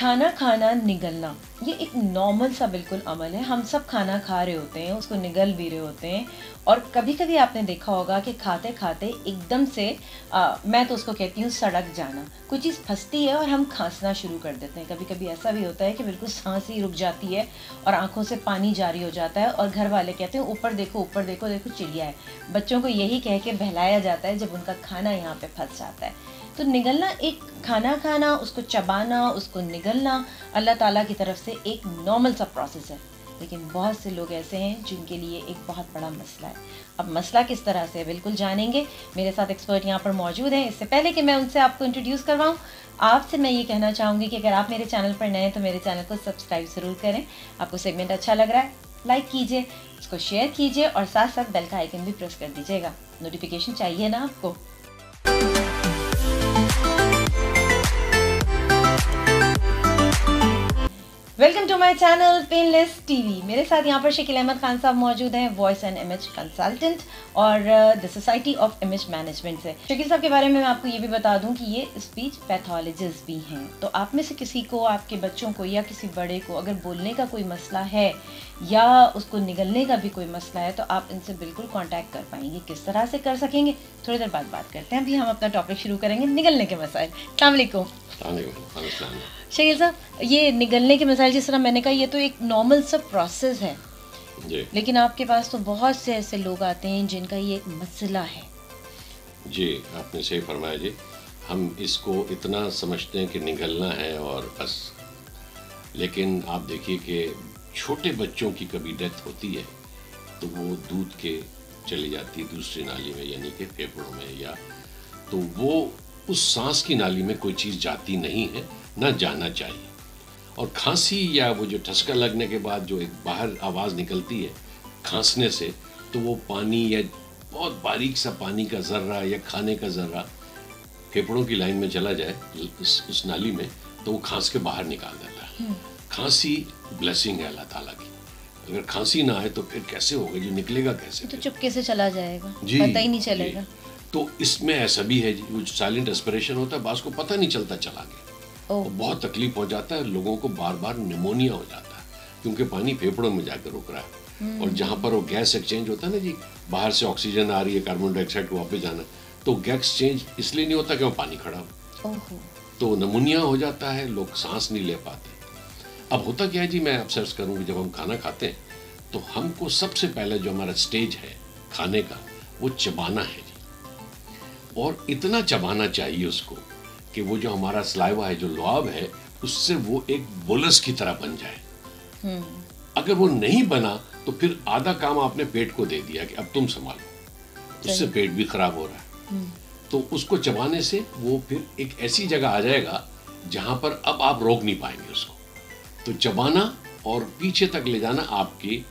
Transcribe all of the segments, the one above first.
खाना खाना निगलना ये एक नॉर्मल सा बिल्कुल अमल है। हम सब खाना खा रहे होते हैं उसको निगल भी रहे होते हैं। और कभी कभी आपने देखा होगा कि खाते खाते एकदम से आ, मैं तो उसको कहती हूँ सड़क जाना। कोई चीज़ फंसती है और हम खांसना शुरू कर देते हैं। कभी कभी ऐसा भी होता है कि बिल्कुल सांस ही रुक जाती है और आँखों से पानी जारी हो जाता है और घर वाले कहते हैं ऊपर देखो ऊपर देखो देखो चिड़िया है। बच्चों को यही कह के बहलाया जाता है जब उनका खाना यहाँ पर फंस जाता है। तो निगलना एक खाना खाना, उसको चबाना, उसको निगलना, अल्लाह ताला की तरफ़ से एक नॉर्मल सा प्रोसेस है। लेकिन बहुत से लोग ऐसे हैं जिनके लिए एक बहुत बड़ा मसला है। अब मसला किस तरह से बिल्कुल जानेंगे। मेरे साथ एक्सपर्ट यहाँ पर मौजूद हैं। इससे पहले कि मैं उनसे आपको इंट्रोड्यूस करवाऊँ, आपसे मैं ये कहना चाहूँगी कि अगर आप मेरे चैनल पर नए हैं तो मेरे चैनल को सब्सक्राइब ज़रूर करें। आपको सेगमेंट अच्छा लग रहा है लाइक कीजिए उसको शेयर कीजिए और साथ साथ बेल का आइकन भी प्रेस कर दीजिएगा। नोटिफिकेशन चाहिए ना आपको? माय चैनल पेनलेस टीवी मेरे साथ यहाँ पर शकील अहमद खान साहब मौजूद हैं वॉइस एंड इमेज कंसल्टेंट और the society of image management से। शकील साहब के बारे में मैं आपको ये भी बता दूँ कि ये स्पीच पैथोलॉजिस्ट भी हैं। तो आप में से किसी को आपके बच्चों को या किसी बड़े को अगर बोलने का कोई मसला है या उसको निगलने का भी कोई मसला है तो आप इनसे बिल्कुल कॉन्टैक्ट कर पाएँगे। किस तरह से कर सकेंगे थोड़ी देर बाद बात करते हैं। अभी हम अपना टॉपिक शुरू करेंगे निगलने के मसाइल। अलैक्म शकील साहब ये निगलने के मसाइल जिस तरह मैंने कहा ये तो एक नॉर्मल सा प्रोसेस है। जी। लेकिन आपके पास तो बहुत से ऐसे लोग आते हैं जिनका ये एक मसला है। जी आपने सही फरमाया जी। हम इसको इतना समझते हैं कि निगलना है और बस। लेकिन आप देखिए कि छोटे बच्चों की कभी डेथ होती है तो वो दूध के चली जाती है दूसरी नाली में यानी कि फेफड़ों में या तो वो उस सांस की नाली में कोई चीज़ जाती नहीं है ना जाना चाहिए। और खांसी या वो जो ठसका लगने के बाद जो एक बाहर आवाज़ निकलती है खांसने से तो वो पानी या बहुत बारीक सा पानी का ज़र्रा या खाने का ज़र्रा फेफड़ों की लाइन में चला जाए उस, उस नाली में तो वो खांस के बाहर निकाल देता है। हम्म। खांसी ब्लेसिंग है अल्लाह ताला की। अगर खांसी ना आए तो फिर कैसे होगा? जो निकलेगा कैसे? तो चुपके से चला जाएगा। जी पता ही नहीं चलेगा। तो इसमें ऐसा भी है वो साइलेंट एस्पिरेशन होता है बास को पता नहीं चलता चला गया। तो बहुत तकलीफ़ हो जाता है लोगों को बार बार निमोनिया हो जाता है क्योंकि पानी फेफड़ों में जाकर रुक रहा है। हम्म। और जहाँ पर वो गैस एक्सचेंज होता है ना जी बाहर से ऑक्सीजन आ रही है कार्बन डाइऑक्साइड को वापस जाना तो गैस चेंज इसलिए नहीं होता कि वहाँ पानी खड़ा हो। तो नमोनिया हो जाता है लोग सांस नहीं ले पाते। अब होता क्या है जी मैं अब सर्च करूँगी जब हम खाना खाते हैं तो हमको सबसे पहले जो हमारा स्टेज है खाने का वो चबाना है जी। और इतना चबाना चाहिए उसको कि वो जो हमारा स्लाइवा है जो लुआब है उससे वो एक बोलस की तरह बन जाए। हम्म। अगर वो नहीं बना तो फिर आधा काम आपने पेट को दे दिया कि अब तुम संभालो। उससे पेट भी खराब हो रहा है। हम्म। तो उसको चबाने से वो फिर एक ऐसी जगह आ जाएगा जहाँ पर अब आप रोक नहीं पाएँगे उसको। तो चबाना और पीछे तक ले जाना आपकी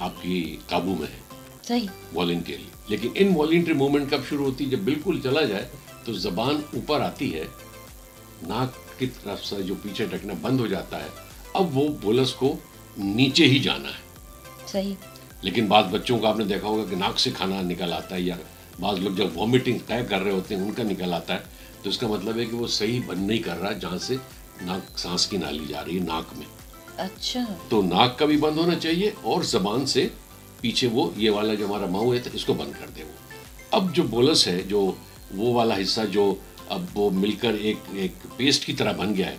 आपकी काबू में है। सही। वॉलेंटियरली लेकिन इन वॉलेंट्री मूवमेंट कब शुरू होती है? जब बिल्कुल चला जाए तो जबान ऊपर आती है नाक की तरफ़ से जो पीछे टकना बंद हो जाता है अब वो बोलस को नीचे ही जाना है। सही। लेकिन बाद बच्चों को आपने देखा होगा कि नाक से खाना निकल आता है या बाद लोग जब वॉमिटिंग तय कर रहे होते हैं उनका निकल आता है तो इसका मतलब है कि वो सही बंद नहीं कर रहा जहाँ से नाक सांस की नाली जा रही है नाक में। अच्छा। तो नाक का भी बंद होना चाहिए और जबान से पीछे वो ये वाला जो हमारा माऊ है तो इसको बंद कर दे वो। अब जो बोलस है जो वो वाला हिस्सा जो अब वो मिलकर एक एक पेस्ट की तरह बन गया है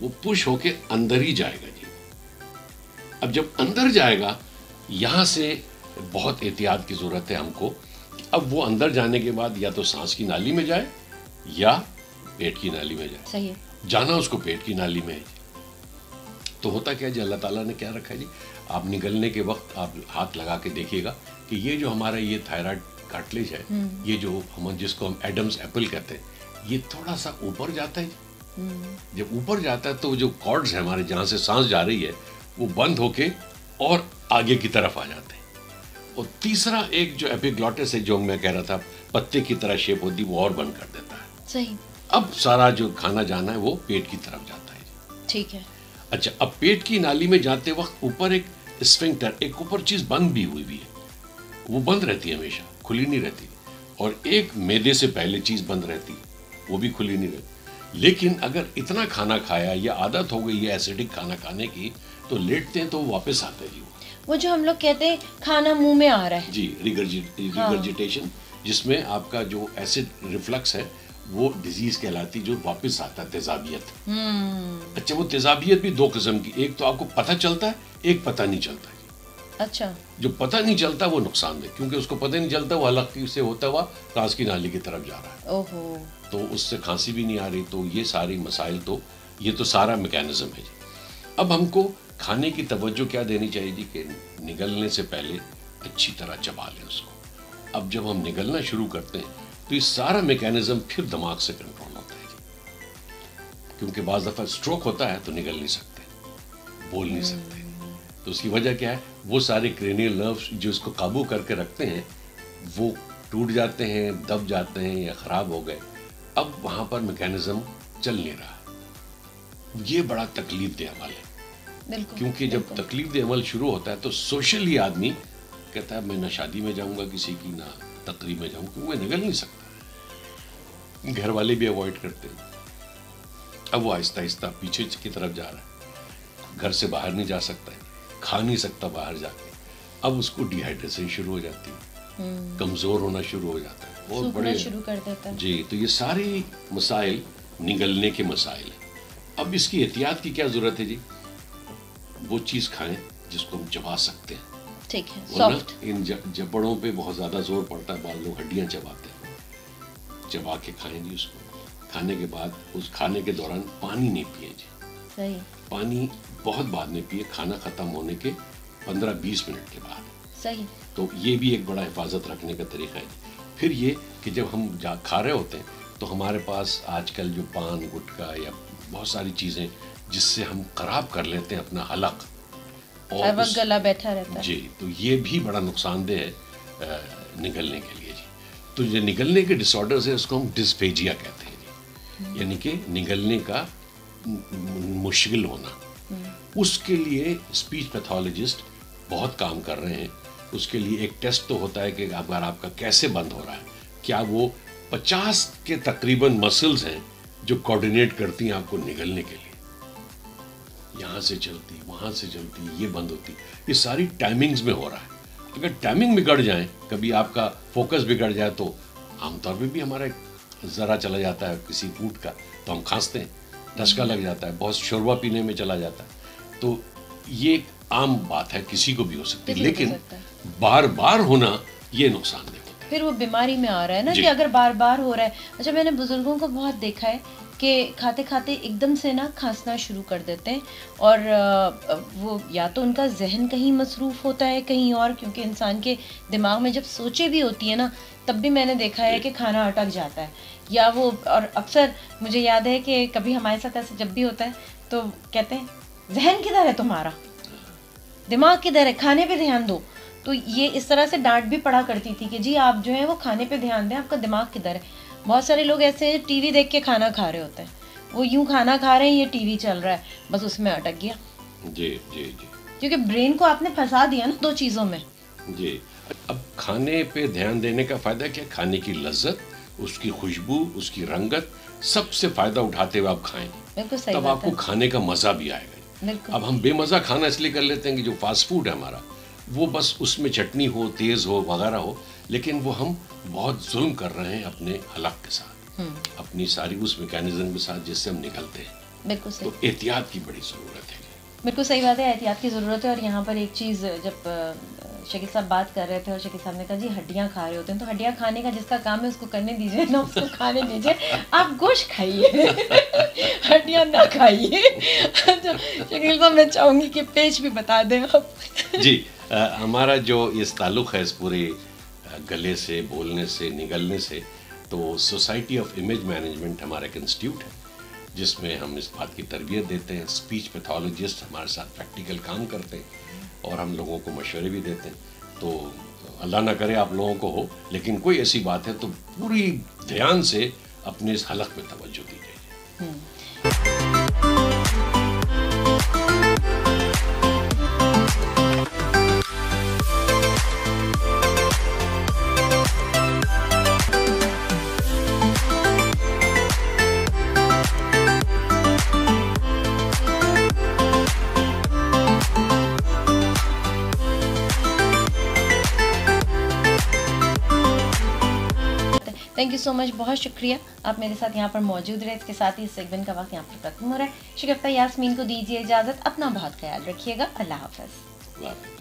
वो पुश होके अंदर ही जाएगा जी। अब जब अंदर जाएगा यहाँ से बहुत एहतियात की ज़रूरत है हमको अब वो अंदर जाने के बाद या तो सांस की नाली में जाए या पेट की नाली में जाए। सही है। जाना उसको पेट की नाली में है तो होता क्या जी अल्लाह ताला ने क्या रखा है जी? आप निकलने के वक्त आप हाथ लगा के देखिएगा कि ये जो हमारा ये थायराइड कार्टलेज है। ये जो हम जिसको हम एडम्स एप्पल कहते हैं ये थोड़ा सा ऊपर जाता है। जब ऊपर जाता है तो जो कॉर्ड्स है हमारे जहाँ से सांस जा रही है वो बंद होके और आगे की तरफ़ आ जाते हैं। और तीसरा एक जो एपिग्लॉटिस है जो मैं कह रहा था पत्ते की तरह शेप होती वो और बंद कर देता है। सही। अब सारा जो खाना जाना है वो पेट की तरफ़ जाता है ठीक है। अच्छा अब पेट की नाली में जाते वक्त ऊपर एक स्फिंक्टर एक ऊपर चीज़ बंद भी हुई भी है। वो बंद रहती है हमेशा। खुली नहीं रहती। और एक मैदे से पहले चीज़ बंद रहती वो भी खुली नहीं रहती। लेकिन अगर इतना खाना खाया या आदत हो गई है एसिडिक खाना खाने की तो लेटते हैं तो वापस आते हैं वो जो हम लोग कहते हैं खाना मुँह में आ रहा है। जी रिगर्जिटेशन हाँ। जिसमें आपका जो एसिड रिफ्लक्स है वो डिज़ीज़ कहलाती जो वापस आता है तेजाबियत। हम्म। अच्छा वो तेजाबियत भी दो किस्म की एक तो आपको पता चलता है एक पता नहीं चलता है। अच्छा। जो पता नहीं चलता वो नुकसान है क्योंकि उसको पता नहीं चलता वो अलग से होता हुआ कांस की नाली की तरफ़ जा रहा है। ओहो। तो उससे खांसी भी नहीं आ रही तो ये सारी मसाइल तो ये तो सारा मैकेनिज्म है जी। अब हमको खाने की तवज्जो क्या देनी चाहिए जी कि निगलने से पहले अच्छी तरह चबा लें उसको। अब जब हम निगलना शुरू करते हैं तो ये सारा मैकेनिज्म फिर दिमाग से कंट्रोल होता है जी। क्योंकि बाज दफ़ा स्ट्रोक होता है तो निगल नहीं सकते बोल नहीं सकते। तो उसकी वजह क्या है? वो सारे क्रेनियल नर्व्स जो इसको काबू करके रखते हैं वो टूट जाते हैं दब जाते हैं या ख़राब हो गए। अब वहाँ पर मैकेनिज्म चल नहीं रहा। ये बड़ा तकलीफ़ दे अमल है। क्योंकि जब तकलीफ़ दे अमल शुरू होता है तो सोशली आदमी कहता है मैं ना शादी में जाऊँगा किसी की ना तकरीब में जाऊँगा क्योंकि मैं निकल नहीं सकता। घर वाले भी अवॉइड करते हैं। अब वो आहिस्ता आहिस्ता पीछे की तरफ़ जा रहा है। घर से बाहर नहीं जा सकता है। खा नहीं सकता बाहर जाके। अब उसको डिहाइड्रेशन शुरू हो जाती है। हम्म। कमज़ोर होना शुरू हो जाता है। बहुत बड़े शुरू कर देता है। जी तो ये सारे मसाइल निगलने के मसाइल हैं। अब इसकी एहतियात की क्या ज़रूरत है जी? वो चीज़ खाएँ जिसको हम चबा सकते हैं। ठीक है सॉफ्ट इन जबड़ों पे बहुत ज़्यादा ज़ोर पड़ता है बाद लोग हड्डियाँ चबाते हैं। चबा के खाएँगे उसको। खाने के बाद उस खाने के दौरान पानी नहीं पिए जी। सही। पानी बहुत बाद में पिए खाना खत्म होने के पंद्रह बीस मिनट के बाद। सही। तो ये भी एक बड़ा हिफाजत रखने का तरीका है। फिर ये कि जब हम जा खा रहे होते हैं तो हमारे पास आजकल जो पान गुटखा या बहुत सारी चीज़ें जिससे हम खराब कर लेते हैं अपना हलक और गला बैठा रहता है। जी तो ये भी बड़ा नुकसानदेह है निकलने के लिए जी। तो जो निकलने के डिसऑर्डर है उसको हम डिस्पेजिया कहते हैं जी। हम्म। यानी कि निकलने का मुश्किल होना। उसके लिए स्पीच पैथोलॉजिस्ट बहुत काम कर रहे हैं। उसके लिए एक टेस्ट तो होता है कि अगर आपका कैसे बंद हो रहा है। क्या वो 50 के तकरीबन मसल्स हैं जो कोऑर्डिनेट करती हैं आपको निगलने के लिए? यहाँ से चलती, वहाँ से चलती, ये बंद होती। ये सारी टाइमिंग्स में हो रहा है। अगर टाइमिंग बिगड़ जाए, कभी आपका फोकस बिगड़ जाए तो आमतौर पर भी हमारा ज़रा चला जाता है किसी फ़ूड का तो हम खांसते हैं, धसका लग जाता है, बहुत शोरबा पीने में चला जाता है। तो ये आम बात है किसी को भी हो सकती है लेकिन बार बार होना ये नुकसान है फिर वो बीमारी में आ रहा है ना कि अगर बार बार हो रहा है। अच्छा मैंने बुज़ुर्गों को बहुत देखा है कि खाते खाते एकदम से ना खांसना शुरू कर देते हैं और वो या तो उनका जहन कहीं मसरूफ़ होता है कहीं और क्योंकि इंसान के दिमाग में जब सोचे भी होती है ना तब भी मैंने देखा है कि खाना अटक जाता है। या वो और अक्सर मुझे याद है कि कभी हमारे साथ ऐसा जब भी होता है तो कहते हैं जहन किधर है तुम्हारा? दिमाग किधर है? खाने पे ध्यान दो। तो ये इस तरह से डांट भी पड़ा करती थी कि जी आप जो है वो खाने पे ध्यान दें आपका दिमाग किधर है? बहुत सारे लोग ऐसे हैं टीवी देख के खाना खा रहे होते हैं। वो यूँ खाना खा रहे हैं ये टीवी चल रहा है बस उसमें अटक गया। जी जी जी। क्योंकि ब्रेन को आपने फंसा दिया ना दो चीज़ों में। जी। अब खाने पे ध्यान देने का फ़ायदा क्या? खाने की लज्जत उसकी खुशबू उसकी रंगत सबसे फ़ायदा उठाते हुए आप खाएँ। तब आपको खाने का मज़ा भी आएगा। अब हम बेमजा खाना इसलिए कर लेते हैं कि जो फास्ट फ़ूड है हमारा वो बस उसमें चटनी हो तेज़ हो वगैरह हो लेकिन वो हम बहुत जुल्म कर रहे हैं अपने हलक के साथ हम्म। अपनी सारी उस मैकेनिज्म के साथ जिससे हम निकलते हैं। बिल्कुल तो एहतियात की बड़ी ज़रूरत है। बिल्कुल सही बात है एहतियात की ज़रूरत है और यहाँ पर एक चीज़ जब शकील साहब बात कर रहे थे और शकील साहब ने कहा जी हड्डियाँ खा रहे होते हैं। तो हड्डियाँ खाने का जिसका काम है उसको करने दीजिए ना उसको खाने दीजिए। आप गोश्त खाइए हड्डियाँ ना खाइए। तो शकील साहब मैं चाहूँगी कि पेज भी बता दें आप। जी आ, हमारा जो इस ताल्लुक़ है इस पूरे गले से बोलने से निगलने से तो सोसाइटी ऑफ़ इमेज मैनेजमेंट हमारा एक इंस्टीट्यूट है। जिसमें हम इस बात की तरबियत देते हैं स्पीच पैथोलॉजिस्ट हमारे साथ प्रैक्टिकल काम करते हैं और हम लोगों को मशवरे भी देते हैं तो अल्लाह ना करे आप लोगों को हो, लेकिन कोई ऐसी बात है तो पूरी ध्यान से अपने इस हलक में तवज्जो दीजिए हम्म। थैंक यू सो मच बहुत शुक्रिया। आप मेरे साथ यहाँ पर मौजूद रहे। इसके साथ ही इस सेगमेंट का वक्त यहाँ पर खत्म हो रहा है। शिकफ्ता यासमीन को दीजिए इजाज़त। अपना बहुत ख्याल रखिएगा। अल्लाह हाफ़